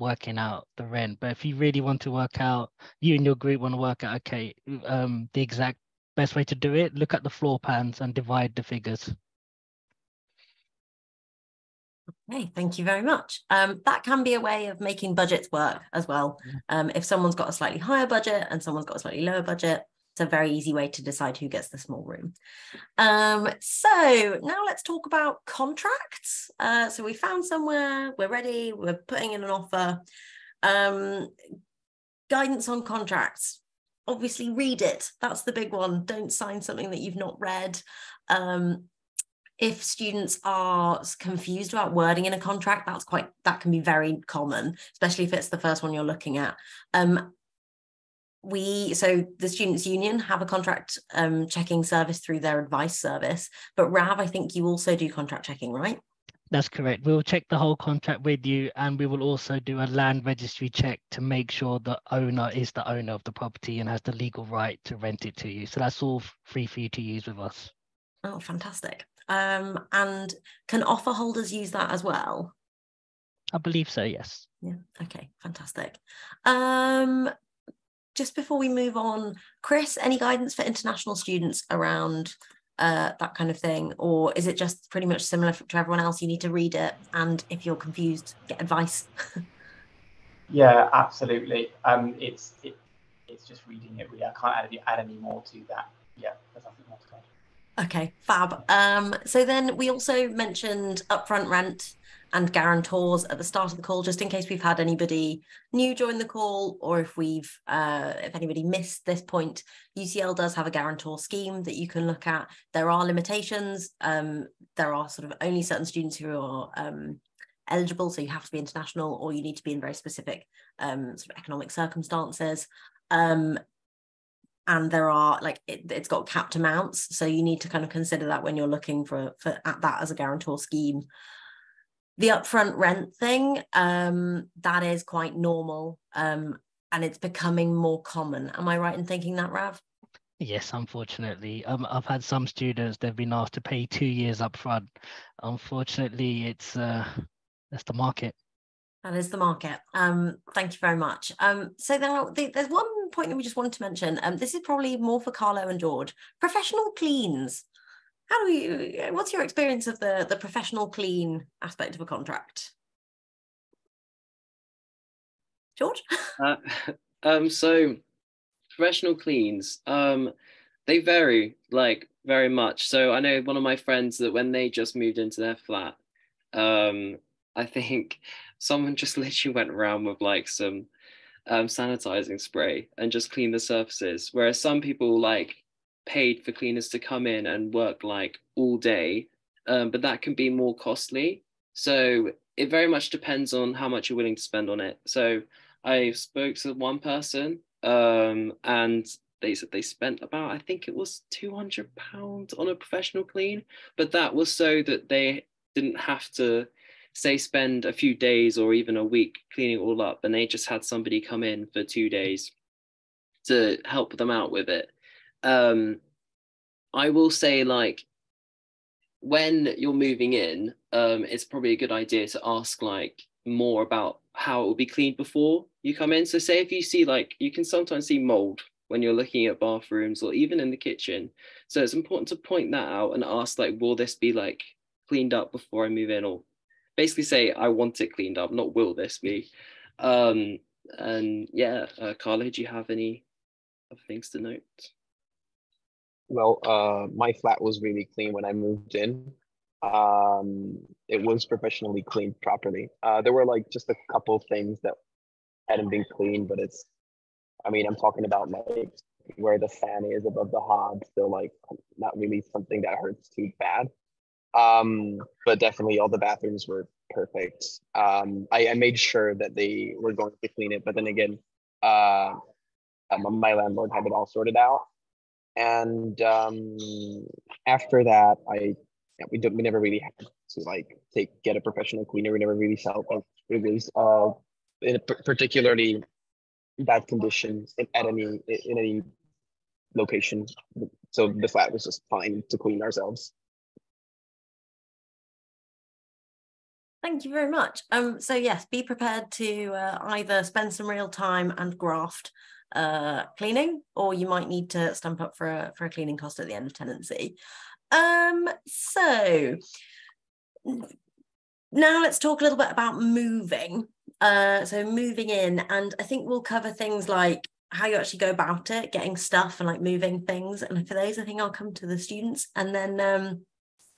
working out the rent. But if you really want to work out, you and your group want to work out, okay, um, the exact best way to do it, look at the floor plans and divide the figures. Okay, thank you very much. Um, that can be a way of making budgets work as well. Um, if someone's got a slightly higher budget and someone's got a slightly lower budget, a very easy way to decide who gets the small room. Um, so now let's talk about contracts. Uh, so we found somewhere, we're ready, we're putting in an offer. Um, guidance on contracts. Obviously, read it. That's the big one. Don't sign something that you've not read. Um, if students are confused about wording in a contract, that's quite that can be very common, especially if it's the first one you're looking at. Um, we so the students union have a contract um, checking service through their advice service, but Rav, I think you also do contract checking, right? That's correct. We'll check the whole contract with you, and we will also do a land registry check to make sure the owner is the owner of the property and has the legal right to rent it to you. So that's all free for you to use with us. Oh, fantastic. Um, and can offer holders use that as well? I believe so, yes. Yeah, okay, fantastic. Um, just before we move on, Chris, any guidance for international students around uh, that kind of thing? Or is it just pretty much similar to everyone else? You need to read it, and if you're confused, get advice. yeah, absolutely. Um, it's it, it's just reading it. Really, I can't add, add any more to that. Yeah, there's nothing more to add. Okay, fab. Um, so then we also mentioned upfront rent and guarantors at the start of the call, just in case we've had anybody new join the call or if we've, uh, if anybody missed this point, UCL does have a guarantor scheme that you can look at. There are limitations. Um, there are sort of only certain students who are um, eligible, so you have to be international or you need to be in very specific um, sort of economic circumstances. Um, and there are like it, has got capped amounts so you need to kind of consider that when you're looking for for at that as a guarantor scheme the upfront rent thing um, that is quite normal um, and it's becoming more common am i right in thinking that rav yes unfortunately um, i've had some students they've been asked to pay two years upfront unfortunately it's uh that's the market that is the market. Um, thank you very much. Um, so now the, there's one point that we just wanted to mention. Um, this is probably more for Carlo and George. Professional cleans how do you what's your experience of the the professional clean aspect of a contract? George? Uh, um so professional cleans um they vary like very much. So i know one of my friends that when they just moved into their flat um i think someone just literally went around with like some um, sanitizing spray and just clean the surfaces. Whereas some people like paid for cleaners to come in and work like all day, um, but that can be more costly. So it very much depends on how much you're willing to spend on it. So I spoke to one person um, and they said they spent about, I think it was 200 pounds on a professional clean, but that was so that they didn't have to say spend a few days or even a week cleaning all up and they just had somebody come in for two days to help them out with it um, I will say like when you're moving in, um, it's probably a good idea to ask like more about how it will be cleaned before you come in. So say if you see like you can sometimes see mold when you're looking at bathrooms or even in the kitchen. So it's important to point that out and ask like, will this be like cleaned up before I move in? Or basically say, I want it cleaned up, not will this be? Um, and yeah, uh, Carlo, do you have any other things to note? Well, uh, my flat was really clean when I moved in. Um, it was professionally cleaned properly. Uh, there were like just a couple things that hadn't been cleaned, but it's, I mean, I'm talking about like where the fan is above the hob, so like not really something that hurts too bad. Um, but definitely all the bathrooms were perfect. Um, I, I made sure that they were going to clean it, but then again, uh, um, my landlord had it all sorted out and um, after that, I yeah, we don't we never really had to like take get a professional cleaner. We never really felt like it uh in particularly bad conditions at any in any location. So the flat was just fine to clean ourselves. Thank you very much. Um, so yes, be prepared to uh, either spend some real time and graft uh, cleaning, or you might need to stump up for a, for a cleaning cost at the end of tenancy. Um, so now let's talk a little bit about moving. Uh, so moving in, and I think we'll cover things like how you actually go about it, getting stuff and like moving things. And for those, I think I'll come to the students and then um,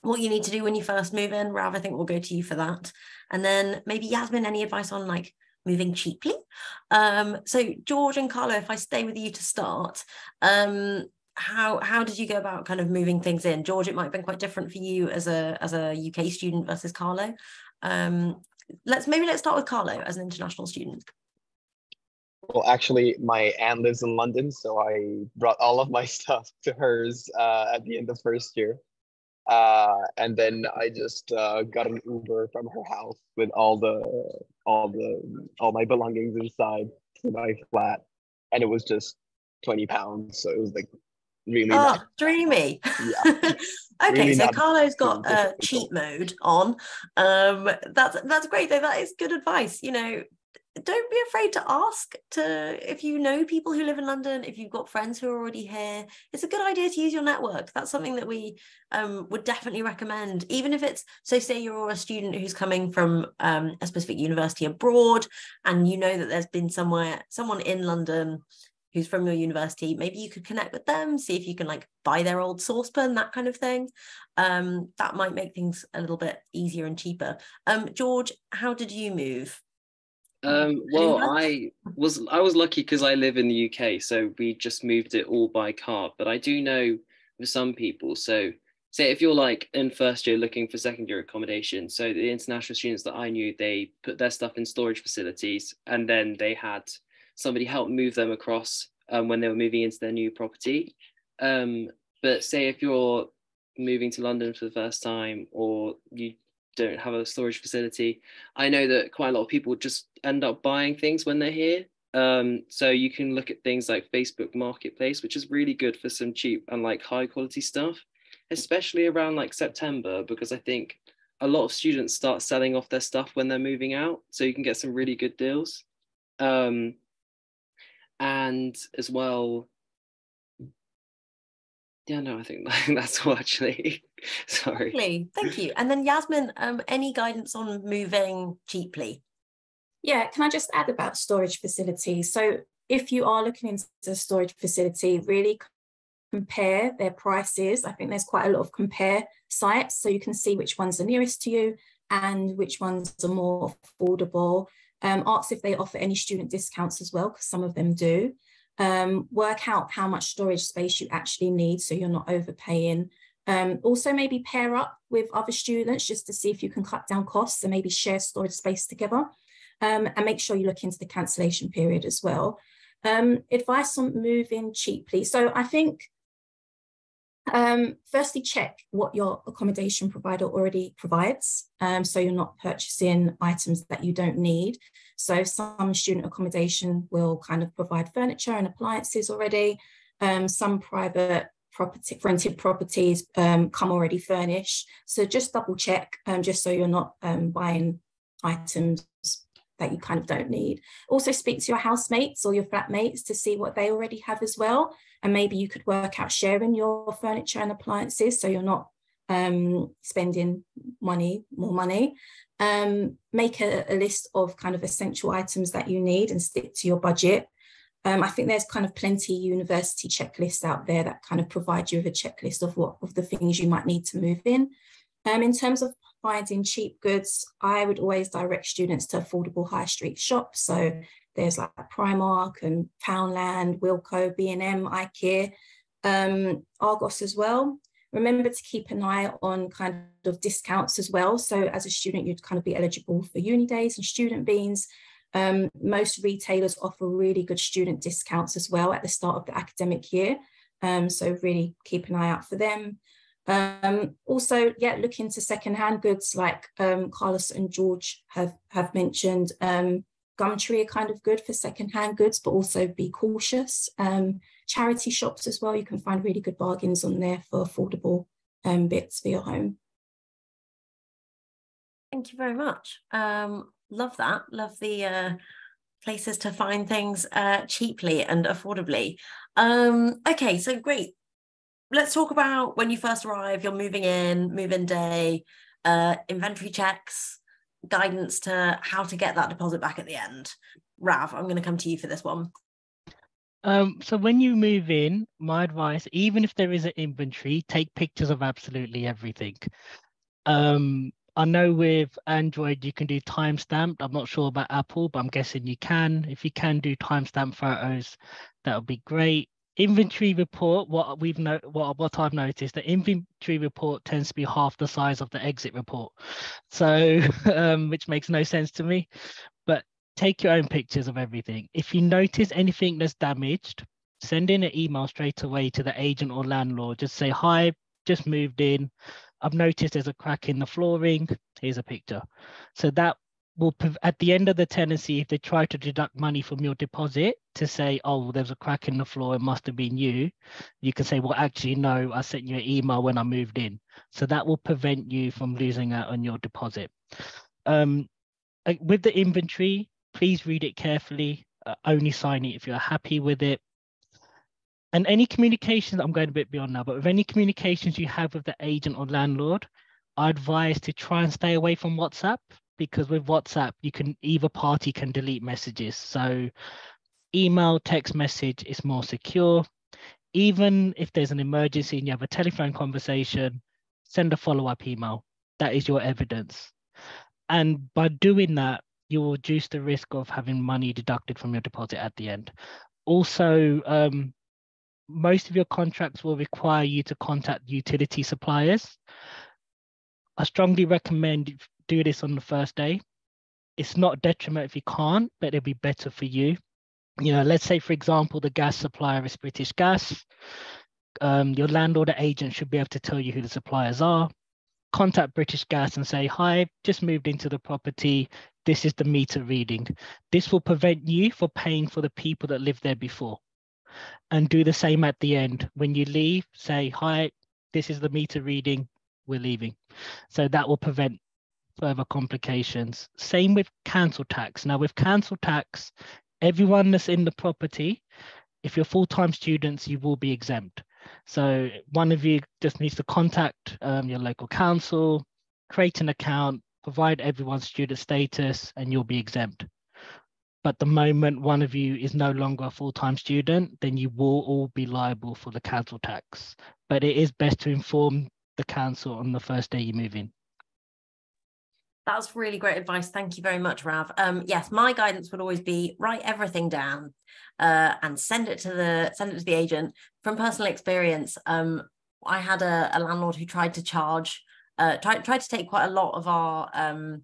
what you need to do when you first move in. Rav, I think we'll go to you for that. And then maybe Yasmin, any advice on like moving cheaply. Um, so George and Carlo, if I stay with you to start, um, how how did you go about kind of moving things in? George, it might have been quite different for you as a as a UK student versus Carlo. Um, let's maybe let's start with Carlo as an international student. Well, actually, my aunt lives in London, so I brought all of my stuff to hers uh, at the end of first year. Uh, and then I just uh, got an Uber from her house with all the all the all my belongings inside to my flat, and it was just twenty pounds. So it was like really oh, dreamy. Yeah. Okay, Really so Carlo's got a uh, cheat mode on. Um, that's that's great though. That is good advice. You know, don't be afraid to ask to if you know people who live in London, if you've got friends who are already here. It's a good idea to use your network. That's something that we um, would definitely recommend, even if it's so. Say you're a student who's coming from um, a specific university abroad, and you know that there's been somewhere someone in London who's from your university maybe you could connect with them see if you can like buy their old saucepan that kind of thing um that might make things a little bit easier and cheaper um george how did you move Um, well, I was I was lucky because I live in the UK, so we just moved it all by car. But I do know for some people, so say if you're like in first year looking for second year accommodation, so the international students that I knew, they put their stuff in storage facilities, and then they had somebody help move them across um, when they were moving into their new property. Um, but say if you're moving to London for the first time, or you don't have a storage facility, I know that quite a lot of people just end up buying things when they're here. Um, so you can look at things like Facebook Marketplace, which is really good for some cheap and like high quality stuff, especially around like September, because I think a lot of students start selling off their stuff when they're moving out. So you can get some really good deals. Um, and as well, yeah, no, I think that's all actually. Sorry. Lovely, thank you and then yasmin um any guidance on moving cheaply Yeah, can I just add about storage facilities? So if you are looking into a storage facility, really compare their prices. I think there's quite a lot of compare sites, so you can see which ones are nearest to you and which ones are more affordable. Um, ask if they offer any student discounts as well, because some of them do. Um, work out how much storage space you actually need so you're not overpaying. Um, also, maybe pair up with other students just to see if you can cut down costs and maybe share storage space together. Um, and make sure you look into the cancellation period as well. Um, advice on moving cheaply. So I think um, firstly, check what your accommodation provider already provides. Um, so you're not purchasing items that you don't need. So some student accommodation will kind of provide furniture and appliances already. Um, some private property rented properties um, come already furnished. So just double check, um, just so you're not um, buying items that you kind of don't need. Also speak to your housemates or your flatmates to see what they already have as well. And maybe you could work out sharing your furniture and appliances so you're not um, spending money, more money. Um, make a, a list of kind of essential items that you need and stick to your budget. Um, I think there's kind of plenty university checklists out there that kind of provide you with a checklist of what of the things you might need to move in. Um, in terms of finding cheap goods, I would always direct students to affordable high street shops. So there's like Primark and Poundland, Wilko, B&M, IKEA, um, Argos as well. Remember to keep an eye on kind of discounts as well. So as a student, you'd kind of be eligible for UNiDAYS and student beans. Um, most retailers offer really good student discounts as well at the start of the academic year. Um, so really keep an eye out for them. Um, also, yeah, look into secondhand goods like um, Carlos and George have, have mentioned. Um, Gumtree are kind of good for secondhand goods, but also be cautious. Um, charity shops as well, you can find really good bargains on there for affordable um, bits for your home. Thank you very much. Um, love that. Love the uh, places to find things uh, cheaply and affordably. Okay, so great. Let's talk about when you first arrive, you're moving in, move-in day, uh, inventory checks, guidance to how to get that deposit back at the end. Rav, I'm going to come to you for this one. Um, so when you move in, my advice, even if there is an inventory, take pictures of absolutely everything. Um, I know with Android you can do timestamped. I'm not sure about Apple, but I'm guessing you can. If you can do timestamp photos, that would be great. Inventory report, what we've no, what what I've noticed, the inventory report tends to be half the size of the exit report, so um, which makes no sense to me. But take your own pictures of everything. If you notice anything that's damaged, send in an email straight away to the agent or landlord. Just say hi, just moved in. I've noticed there's a crack in the flooring. Here's a picture. So that will at the end of the tenancy if they try to deduct money from your deposit to say oh there's a crack in the floor it must have been you you can say well actually no i sent you an email when i moved in. So that will prevent you from losing out on your deposit. Um, with the inventory please read it carefully. Uh, only sign it if you're happy with it. And any communications i'm going a bit beyond now but with any communications you have with the agent or landlord i advise to try and stay away from whatsapp because with WhatsApp, you can either party can delete messages. So email, text message is more secure. Even if there's an emergency and you have a telephone conversation, send a follow-up email. That is your evidence. And by doing that, you will reduce the risk of having money deducted from your deposit at the end. Also, um, most of your contracts will require you to contact utility suppliers. I strongly recommend do this on the first day. It's not detriment if you can't, but it'll be better for you. You know, let's say, for example, the gas supplier is British Gas. Um, your landlord or agent should be able to tell you who the suppliers are. Contact British Gas and say, Hi, just moved into the property. This is the meter reading. This will prevent you from paying for the people that lived there before. And do the same at the end. When you leave, say, Hi, this is the meter reading. We're leaving. So that will prevent further complications. Same with council tax. Now, with council tax, everyone that's in the property, if you're full-time students, you will be exempt. So one of you just needs to contact um, your local council, create an account, provide everyone's student status, and you'll be exempt. But the moment one of you is no longer a full-time student, then you will all be liable for the council tax. But it is best to inform the council on the first day you move in. That was really great advice. Thank you very much, Rav. Um, yes, my guidance would always be write everything down uh, and send it to the send it to the agent. From personal experience, um, I had a, a, landlord who tried to charge, uh, tried tried to take quite a lot of our um,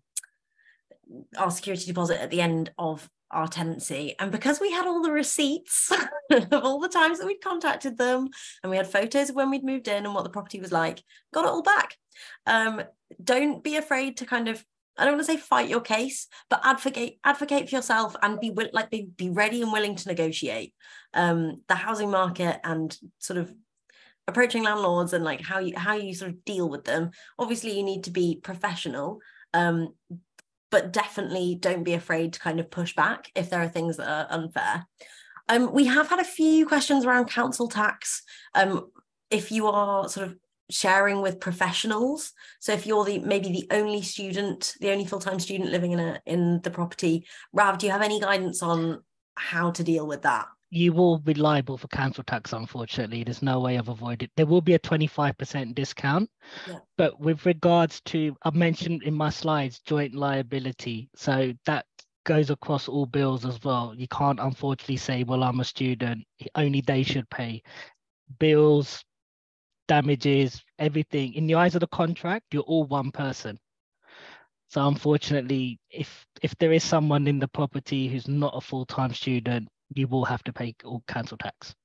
our security deposit at the end of our tenancy. And because we had all the receipts of all the times that we'd contacted them and we had photos of when we'd moved in and what the property was like, got it all back. Um, don't be afraid to kind of I don't want to say fight your case, but advocate advocate for yourself and be like be, be ready and willing to negotiate. Um, the housing market and sort of approaching landlords and like how you how you sort of deal with them. Obviously, you need to be professional, um, but definitely don't be afraid to kind of push back if there are things that are unfair. Um, we have had a few questions around council tax. Um, if you are sort of sharing with professionals so if you're the maybe the only student the only full-time student living in a in the property rav do you have any guidance on how to deal with that you will be liable for council tax unfortunately there's no way of avoiding there will be a 25% discount yeah. but with regards to i mentioned in my slides joint liability so that goes across all bills as well you can't unfortunately say well i'm a student only they should pay bills damages, everything. In the eyes of the contract, you're all one person. So unfortunately, if if there is someone in the property who's not a full-time student, you will have to pay or council tax.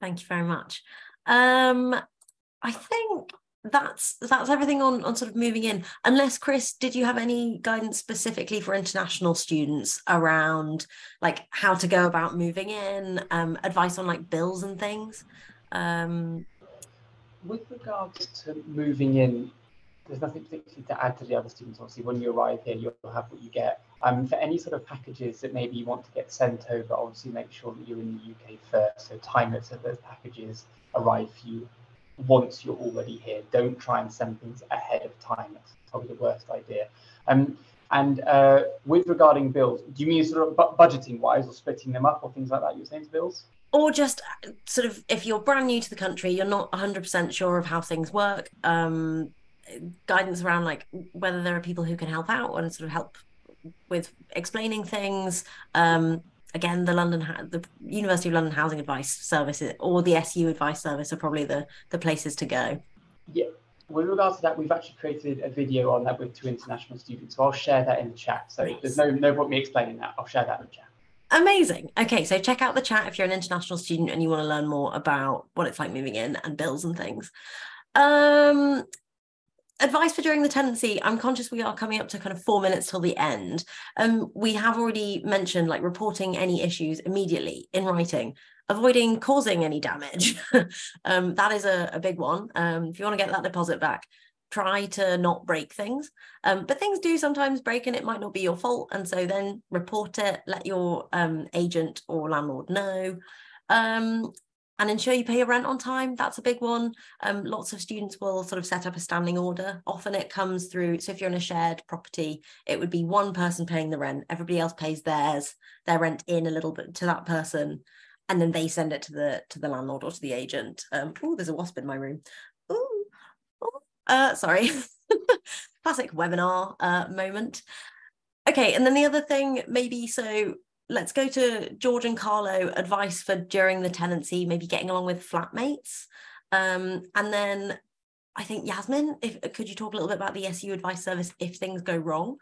Thank you very much. Um, I think that's that's everything on on sort of moving in. Unless Chris, did you have any guidance specifically for international students around like how to go about moving in, um, advice on like bills and things? Um, With regards to moving in, there's nothing particularly to add to the other students. Obviously, when you arrive here, you'll have what you get. Um, for any sort of packages that maybe you want to get sent over, obviously make sure that you're in the UK first. So time it so those packages arrive for you once you're already here. Don't try and send things ahead of time. That's probably the worst idea. Um, and uh, with regarding bills, do you mean sort of bu- budgeting wise or splitting them up or things like that? You're saying to bills? or just uh, sort of if you're brand new to the country you're not 100% sure of how things work um, guidance around like whether there are people who can help out and sort of help with explaining things um, again the london the university of london housing advice service or the su advice service are probably the the places to go yeah with regards to that we've actually created a video on that with two international students so i'll share that in the chat so nice. there's no no point me explaining that i'll share that in the chat Amazing. Okay, so check out the chat if you're an international student and you want to learn more about what it's like moving in and bills and things. Um, advice for during the tenancy i'm conscious we are coming up to kind of four minutes till the end. Um, we have already mentioned like reporting any issues immediately in writing avoiding causing any damage. Um, that is a, a big one. Um, if you want to get that deposit back try to not break things. Um, but things do sometimes break and it might not be your fault and so then report it let your um, agent or landlord know. Um, and ensure you pay your rent on time. That's a big one. Um, lots of students will sort of set up a standing order. Often it comes through, so if you're in a shared property, it would be one person paying the rent, everybody else pays theirs, their rent in a little bit to that person, and then they send it to the to the landlord or to the agent. Um, oh, there's a wasp in my room. Ooh, oh, uh, sorry. Classic webinar uh, moment. Okay, and then the other thing, maybe so let's go to George and Carlo advice for during the tenancy, maybe getting along with flatmates. Um, and then I think Yasmin, if could you talk a little bit about the SU advice service if things go wrong?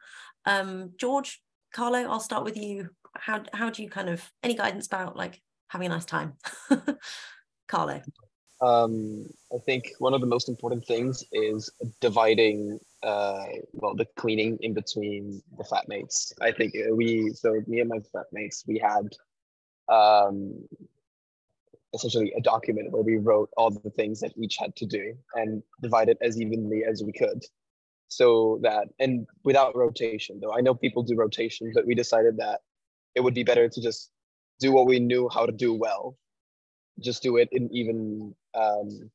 Um, George, Carlo, I'll start with you. How how do you kind of any guidance about like having a nice time? Carlo. Um, I think one of the most important things is dividing uh, well, the cleaning in between the flatmates. I think uh, we, so me and my flatmates, we had um, essentially a document where we wrote all the things that each had to do and divided as evenly as we could. So that, and without rotation, though I know people do rotation, but we decided that it would be better to just do what we knew how to do well, just do it in even um,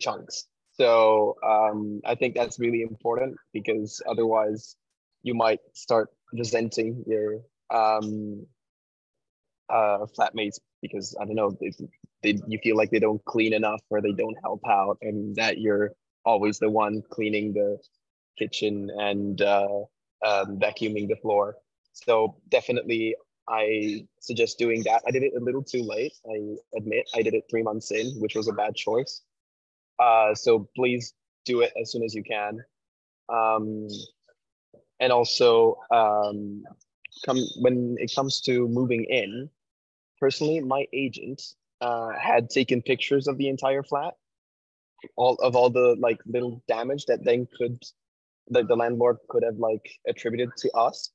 chunks so um, I think that's really important because otherwise you might start resenting your um, uh, flatmates because I don't know they, they, you feel like they don't clean enough or they don't help out and that you're always the one cleaning the kitchen and uh, um, vacuuming the floor. So definitely I suggest doing that. I did it a little too late. I admit I did it three months in, which was a bad choice. Uh, so please do it as soon as you can. Um, and also, um, come when it comes to moving in, personally, my agent uh, had taken pictures of the entire flat, all of all the like little damage that then could that the landlord could have like attributed to us.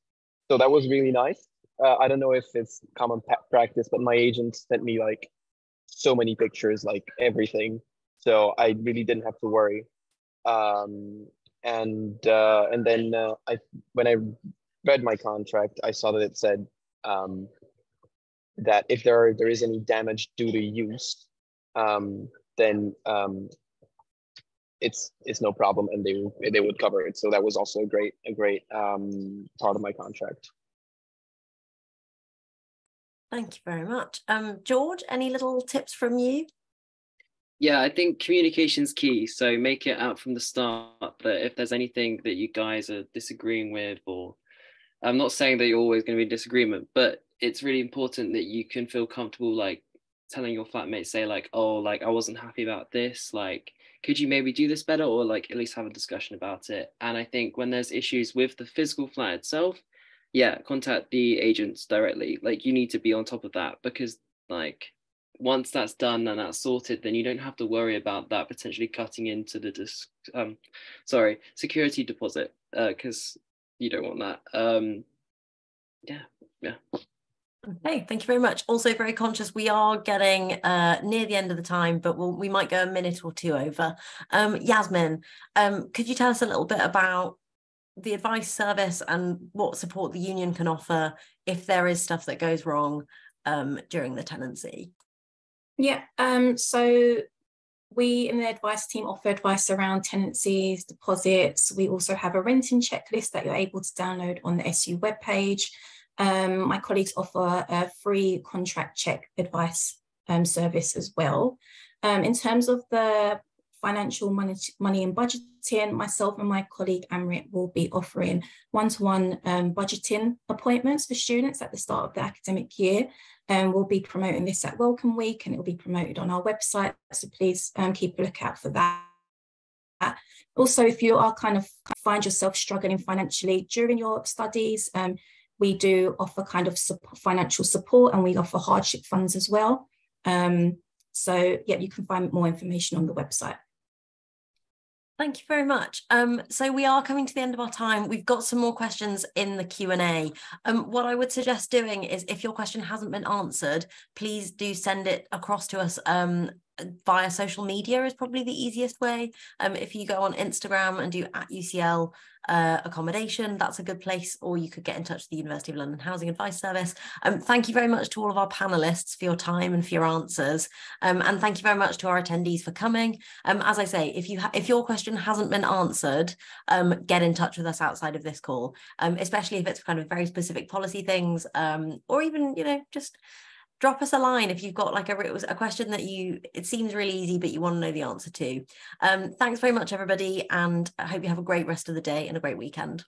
So that was really nice. Uh, I don't know if it's common practice, but my agent sent me like so many pictures, like everything so I really didn't have to worry. Um, and uh, and then uh, I when I read my contract, I saw that it said um, that if there are, there is any damage due to use, um, then um, it's it's no problem, and they they would cover it. So that was also a great a great um, part of my contract. Thank you very much, um, George. Any little tips from you? Yeah, I think communication's key. So make it out from the start that if there's anything that you guys are disagreeing with, or I'm not saying that you're always going to be in disagreement, but it's really important that you can feel comfortable like telling your flatmates, say like, oh, like I wasn't happy about this. Like, could you maybe do this better, or like at least have a discussion about it? And I think when there's issues with the physical flat itself, yeah, contact the agents directly. Like you need to be on top of that because like once that's done and that's sorted, then you don't have to worry about that potentially cutting into the disc, um, sorry, security deposit because uh, you don't want that. Um, yeah, yeah. Okay, thank you very much. Also, very conscious we are getting uh, near the end of the time, but we'll, we might go a minute or two over. Um, Yasmin, um, could you tell us a little bit about the advice service and what support the union can offer if there is stuff that goes wrong um, during the tenancy? Yeah, um, so we in the advice team offer advice around tenancies, deposits. We also have a renting checklist that you're able to download on the SU webpage. Um, my colleagues offer a free contract check advice um, service as well. Um, in terms of the financial money, money and budgeting, myself and my colleague Amrit will be offering one-to-one um, budgeting appointments for students at the start of the academic year. And um, we'll be promoting this at Welcome Week and it will be promoted on our website. So please um, keep a lookout for that. Also, if you are kind of find yourself struggling financially during your studies, um, we do offer kind of financial support and we offer hardship funds as well. Um, so yeah, you can find more information on the website. Thank you very much. Um, so we are coming to the end of our time. We've got some more questions in the Q&A. Um, what I would suggest doing is if your question hasn't been answered, please do send it across to us um, via social media is probably the easiest way. Um, if you go on Instagram and do at UCL uh, accommodation, that's a good place, or you could get in touch with the University of London Housing Advice Service. Um, thank you very much to all of our panelists for your time and for your answers. Um, and thank you very much to our attendees for coming. Um, as I say, if you if your question hasn't been answered, um, get in touch with us outside of this call, um, especially if it's kind of very specific policy things, um, or even, you know, just drop us a line if you've got like a, a question that you it seems really easy but you want to know the answer to. Um thanks very much everybody and i hope you have a great rest of the day and a great weekend